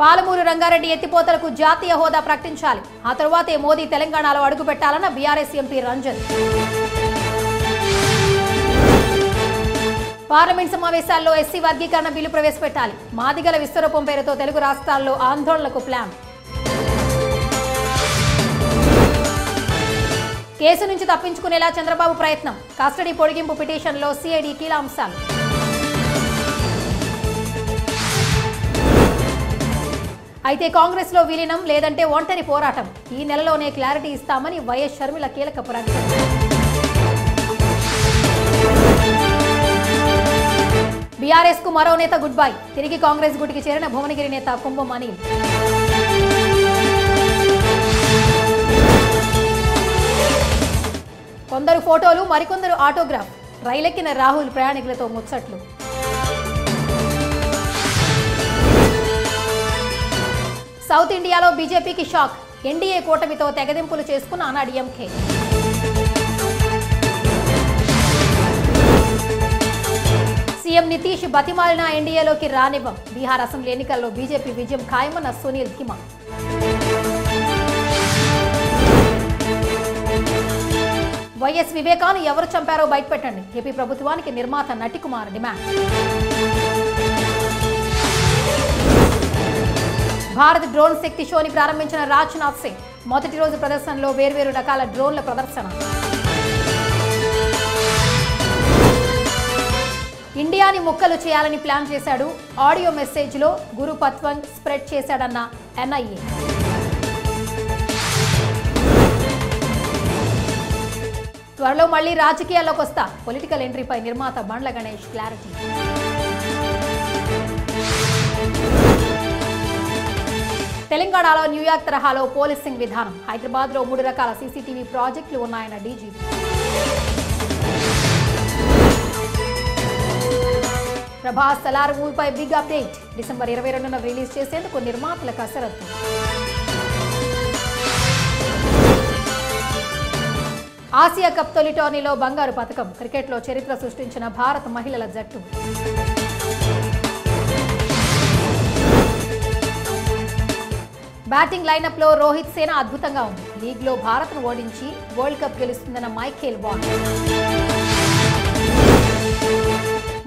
పాలమూరు రంగారెడ్డి ఎత్తిపోతలకు జాతీయ హోదా ప్రకటించాలి. ఆ తరువాతే మోదీ తెలంగాణలో అడుగుపెట్టాలన్న బీఆర్ఎస్ ఎంపీ రంజన్. పార్లమెంట్ సమావేశాల్లో ఎస్సీ వర్గీకరణ బిల్లు ప్రవేశపెట్టాలి. మాదిగల విశ్వరూపం పేరుతో తెలుగు రాష్ట్రాల్లో ఆందోళనలకు ప్లాన్. కేసు నుంచి తప్పించుకునేలా చంద్రబాబు ప్రయత్నం. కస్టడీ పొడిగింపు పిటిషన్లో సిఐడి కీల అంశాలు. అయితే కాంగ్రెస్లో విలీనం లేదంటే ఒంటరి పోరాటం. ఈ నెలలోనే క్లారిటీ ఇస్తామని వైఎస్ షర్మిల కీలక ప్రకటన. బీఆర్ఎస్కు మరో నేత గుడ్ బై తిరిగి కాంగ్రెస్ గుటికి చేరిన భువనగిరి నేత కుంభం అనిల్. కొందరు ఫోటోలు మరికొందరు ఆటోగ్రాఫ్. రైలెక్కిన రాహుల్ ప్రయాణికులతో ముచ్చట్లు. సౌత్ ఇండియాలో బీజేపీకి షాక్. ఎన్డీఏ కూటమితో తెగదింపులు చేసుకున్న అన్నాడీఎంకే సీఎం నితీష్ బతిమాలిన ఎన్డీఏలోకి రానివ్వం. బీహార్ అసెంబ్లీ ఎన్నికల్లో బీజేపీ విజయం ఖాయమన్న సునీల్ ధీమా. వైఎస్ వివేకాను ఎవరు చంపారో బయటపెట్టండి. ఏపీ ప్రభుత్వానికి నిర్మాత నటికుమార్ డిమాండ్. భారత్ డ్రోన్ శక్తి షోని ప్రారంభించిన రాజ్నాథ్ సింగ్ మొదటి రోజు ప్రదర్శనలో వేర్వేరు రకాల డ్రోన్ల ప్రదర్శన. ఇండియాని ముక్కలు చేయాలని ప్లాన్ చేశాడు. ఆడియో మెసేజ్లో గురు పత్వంగ్ స్ప్రెడ్ చేశాడన్న ఎన్ఐఏ. త్వరలో మళ్ళీ రాజకీయాల్లోకి వస్తా. పొలిటికల్ ఎంట్రీపై నిర్మాత బండ్ల గణేష్ క్లారిటీ. తెలంగాణలో న్యూయార్క్ తరహాలో పోలీసింగ్ విధానం. హైదరాబాద్లో మూడు రకాల సీసీటీవీ ప్రాజెక్టులు ఉన్నాయన్న డీజీపీ ప్రభాస్ సలార్ మూవీపై బిగ్ అప్డేట్. డిసెంబర్ ఇరవై రెండున రిలీజ్ చేసేందుకు నిర్మాతల కసరత్తు ఆసియా కప్ తొలి టోర్నీలో బంగారు పథకం క్రికెట్లో చరిత్ర సృష్టించిన భారత మహిళల జట్టు. బ్యాటింగ్ లైనప్లో రోహిత్ సేన అద్భుతంగా ఉంది. లీగ్లో భారత్ను ఓడించి వరల్డ్ కప్ గెలుస్తుందన్న మైఖేల్ వాన్.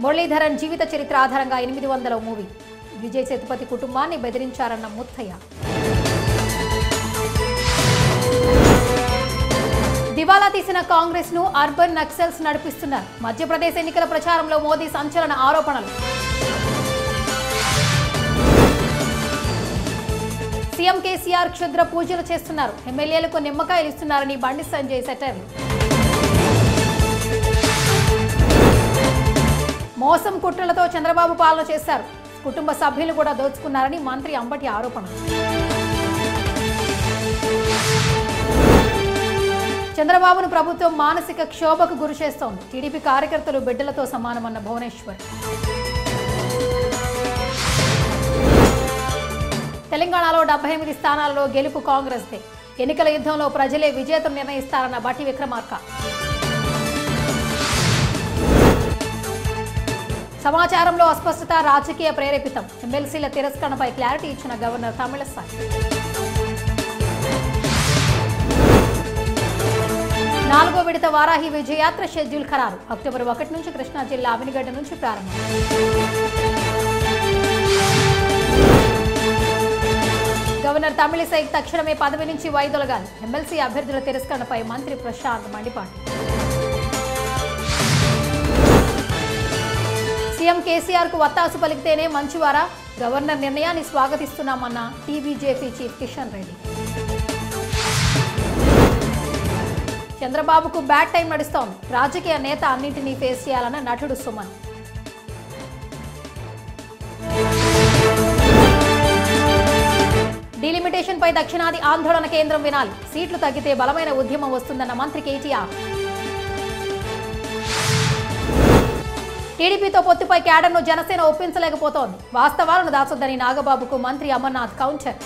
మురళీధరన్ జీవిత చరిత్ర ఆధారంగా ఎనిమిది వందల మూవీ. విజయ్ సేతుపతి కుటుంబాన్ని బెదిరించారన్న ముత్తయ్య. దివాలా తీసిన కాంగ్రెస్ను అర్బన్ నక్సల్స్ నడిపిస్తున్నారు. మధ్యప్రదేశ్ ఎన్నికల ప్రచారంలో మోదీ సంచలన ఆరోపణలు. సీఎం కేసీఆర్ క్షుద్ర పూజలు చేస్తున్నారు. ఎమ్మెల్యేలకు నిమ్మకాయలు ఇస్తున్నారని బండి సంజయ్ సెటర్లు మోసం కుట్రలతో చంద్రబాబు పాలన చేశారు. కుటుంబ సభ్యులు కూడా దోచుకున్నారని మంత్రి అంబటి ఆరోపణ. చంద్రబాబును ప్రభుత్వం మానసిక క్షోభకు గురి చేస్తోంది. టీడీపీ కార్యకర్తలు బిడ్డలతో సమానమన్న భువనేశ్వర్. తెలంగాణలో డెబ్బై ఎనిమిది స్థానాల్లో గెలుపు కాంగ్రెస్దే. ఎన్నికల యుద్ధంలో ప్రజలే విజేతను నిర్ణయిస్తారన్న బట్టి విక్రమార్క. సమాచారంలో అస్పష్టత రాజకీయ ప్రేరేపితం. ఎమ్మెల్సీల తిరస్కరణపై క్లారిటీ ఇచ్చిన గవర్నర్ తమిళసాయి. నాలుగో విడత వారాహి విజయయాత్ర షెడ్యూల్ ఖరారు. అక్టోబర్ ఒకటి నుంచి కృష్ణా జిల్లా అవినిగడ్డ నుంచి ప్రారంభం. గవర్నర్ తమిళిసై తక్షణమే పదవి నుంచి వైదొలగాలి ఎమ్మెల్సీ అభ్యర్థుల తిరస్కరణపై మంత్రి ప్రశాంత్ మండిపాటు సీఎం కేసీఆర్కు వత్తాసు పలికితేనే మంచివారా? గవర్నర్ నిర్ణయాన్ని స్వాగతిస్తున్నామన్న టీబీజేపీ చీఫ్ కిషన్ రెడ్డి. చంద్రబాబుకు బ్యాడ్ టైం నడుస్తోంది. రాజకీయ నేత అన్నింటినీ ఫేస్ చేయాలన్న నటుడు సుమన్. డీలిమిటేషన్ పై దక్షిణాది ఆందోళన కేంద్రం వినాలి. సీట్లు తగ్గితే బలమైన ఉద్యమం వస్తుందన్న మంత్రి కేటీఆర్. టీడీపీతో పొత్తుపై క్యాడర్ను జనసేన ఒప్పించలేకపోతోంది. వాస్తవాలను దాచొద్దని నాగబాబుకు మంత్రి అమర్నాథ్ కౌంటర్.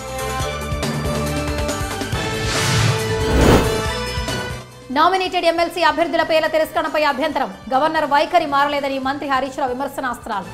నామినేటెడ్ ఎమ్మెల్సీ అభ్యర్థుల పేర్ల తిరస్కరణపై అభ్యంతరం. గవర్నర్ వైఖరి మారలేదని మంత్రి హరీష్ రావు విమర్శనాస్త్రాలు.